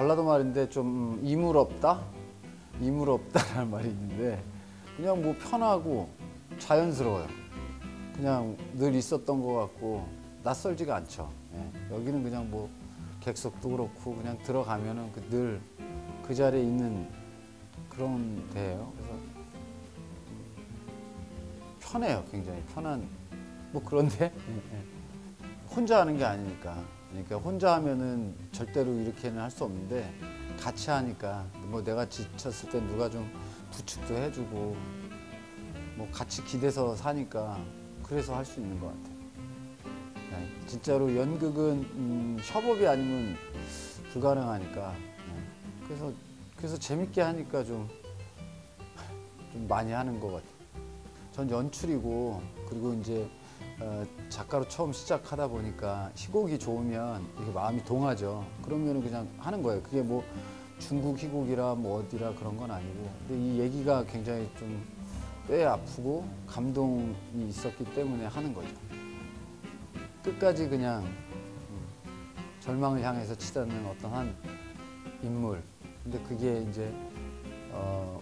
전라도 말인데 좀 이물없다? 이물없다라는 말이 있는데 그냥 뭐 편하고 자연스러워요. 그냥 늘 있었던 것 같고 낯설지가 않죠. 예. 여기는 그냥 뭐 객석도 그렇고 그냥 들어가면은 늘그 자리에 있는 그런 데예요. 그래서 편해요. 굉장히 편한 뭐 그런데 예, 예. 혼자 하는 게 아니니까 그러니까 혼자 하면은 절대로 이렇게는 할 수 없는데 같이 하니까 뭐 내가 지쳤을 때 누가 좀 부축도 해주고 뭐 같이 기대서 사니까 그래서 할 수 있는 것 같아요. 네, 진짜로 연극은 음, 협업이 아니면 불가능하니까 네, 그래서 그래서 재밌게 하니까 좀, 좀 많이 하는 것 같아요. 전 연출이고 그리고 이제 어, 작가로 처음 시작하다 보니까 희곡이 좋으면 이게 마음이 동하죠. 그러면은 그냥 하는 거예요. 그게 뭐 중국 희곡이라 뭐 어디라 그런 건 아니고 근데 이 얘기가 굉장히 좀 뼈에 아프고 감동이 있었기 때문에 하는 거죠. 끝까지 그냥 음, 절망을 향해서 치닫는 어떤 한 인물. 근데 그게 이제 어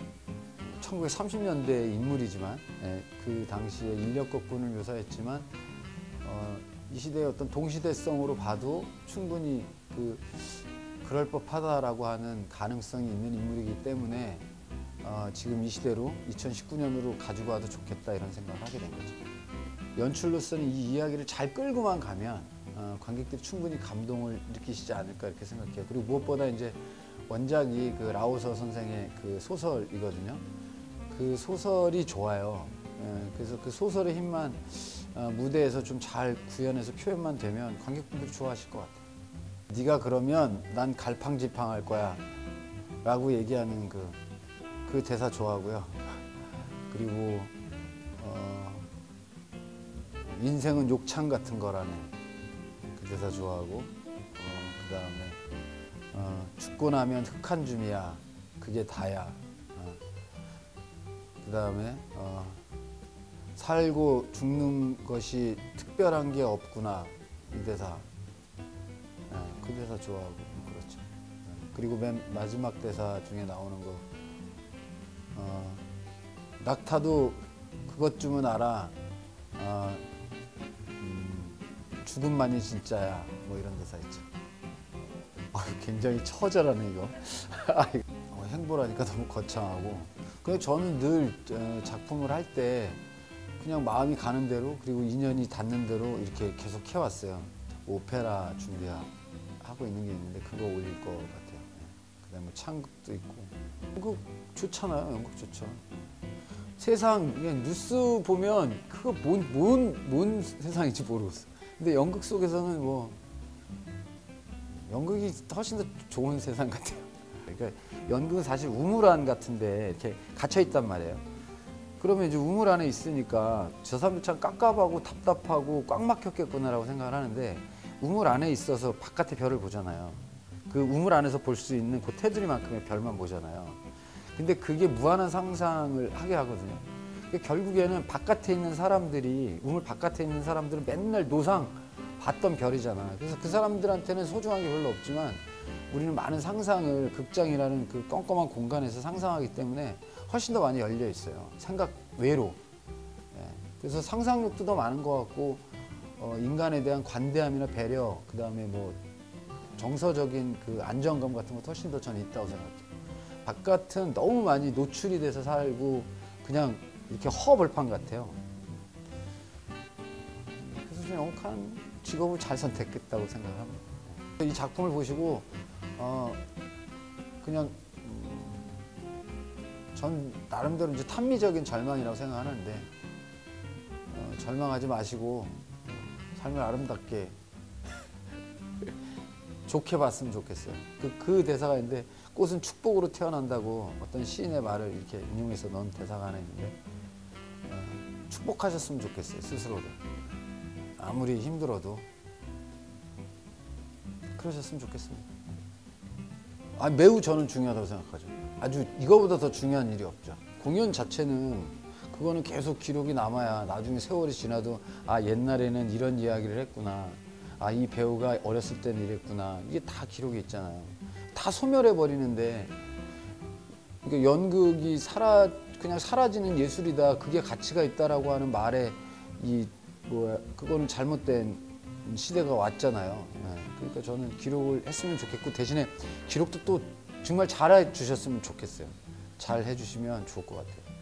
1930년대 인물이지만 예, 그 당시에 인력 거꾼을 묘사했지만 어, 이 시대의 어떤 동시대성으로 봐도 충분히 그 그럴 법하다라고 하는 가능성이 있는 인물이기 때문에 어, 지금 이 시대로 2019년으로 가지고 와도 좋겠다 이런 생각을 하게 된 거죠. 연출로서는 이 이야기를 잘 끌고만 가면 어, 관객들이 충분히 감동을 느끼시지 않을까 이렇게 생각해요. 그리고 무엇보다 이제 원작이 그 라오서 선생의 그 소설이거든요. 그 소설이 좋아요. 예, 그래서 그 소설의 힘만 어, 무대에서 좀 잘 구현해서 표현만 되면 관객분들이 좋아하실 것 같아요. 네가 그러면 난 갈팡질팡 할 거야 라고 얘기하는 그, 그 대사 좋아하고요. 그리고 어, 인생은 욕창 같은 거라네 그 대사 좋아하고 어, 그 다음에 어, 죽고 나면 흙한 줌이야 그게 다야 어. 그 다음에 어, 살고 죽는 것이 특별한 게 없구나 이 대사. 예, 그 대사 좋아하고 그렇죠. 예, 그리고 맨 마지막 대사 중에 나오는 거 어, 낙타도 그것쯤은 알아. 어, 음, 죽음만이 진짜야. 뭐 이런 대사 있죠. 아, 굉장히 처절하네 이거. 어, 행보라니까 너무 거창하고. 그래서 저는 늘 어, 작품을 할 때 그냥 마음이 가는 대로 그리고 인연이 닿는 대로 이렇게 계속 해왔어요. 오페라 준비하고 있는 게 있는데 그거 올릴 것 같아요. 네. 그다음에 뭐 창극도 있고. 연극 좋잖아요. 연극 좋죠. 세상 그냥 뉴스 보면 그거 뭔, 뭔, 뭔 세상인지 모르겠어. 근데 연극 속에서는 뭐 연극이 훨씬 더 좋은 세상 같아요. 그러니까 연극은 사실 우물 안 같은데 이렇게 갇혀 있단 말이에요. 그러면 이제 우물 안에 있으니까 저 사람들 참 깝깝하고 답답하고 꽉 막혔겠구나라고 생각을 하는데 우물 안에 있어서 바깥의 별을 보잖아요. 그 우물 안에서 볼 수 있는 그 테두리만큼의 별만 보잖아요. 근데 그게 무한한 상상을 하게 하거든요. 그러니까 결국에는 바깥에 있는 사람들이 우물 바깥에 있는 사람들은 맨날 노상 봤던 별이잖아. 그래서 그 사람들한테는 소중한 게 별로 없지만 우리는 많은 상상을 극장이라는 그 껌껌한 공간에서 상상하기 때문에 훨씬 더 많이 열려 있어요. 생각 외로. 예. 그래서 상상력도 더 많은 것 같고 어, 인간에 대한 관대함이나 배려, 그 다음에 뭐 정서적인 그 안정감 같은 것도 훨씬 더 저는 있다고 생각해요. 바깥은 너무 많이 노출이 돼서 살고 그냥 이렇게 허벌판 같아요. 그래서 저는 영국한 직업을 잘 선택했다고 생각을 합니다. 이 작품을 보시고 어 그냥 음, 전 나름대로 이제 탐미적인 절망이라고 생각하는데 어, 절망하지 마시고 삶을 아름답게 좋게 봤으면 좋겠어요. 그, 그 대사가 있는데 꽃은 축복으로 태어난다고 어떤 시인의 말을 이렇게 인용해서 넣은 대사가 하나 있는데 어, 축복하셨으면 좋겠어요 스스로를. 아무리 힘들어도 그러셨으면 좋겠습니다. 아, 매우 저는 중요하다고 생각하죠. 아주 이거보다 더 중요한 일이 없죠. 공연 자체는 그거는 계속 기록이 남아야 나중에 세월이 지나도 아 옛날에는 이런 이야기를 했구나. 아 이 배우가 어렸을 때는 이랬구나. 이게 다 기록이 있잖아요. 다 소멸해 버리는데 그러니까 연극이 사라 그냥 사라지는 예술이다 그게 가치가 있다라고 하는 말에 이 뭐야 그거는 잘못된 시대가 왔잖아요. 예, 그러니까 저는 기록을 했으면 좋겠고 대신에 기록도 또 정말 잘해 주셨으면 좋겠어요. 잘 해주시면 좋을 것 같아요.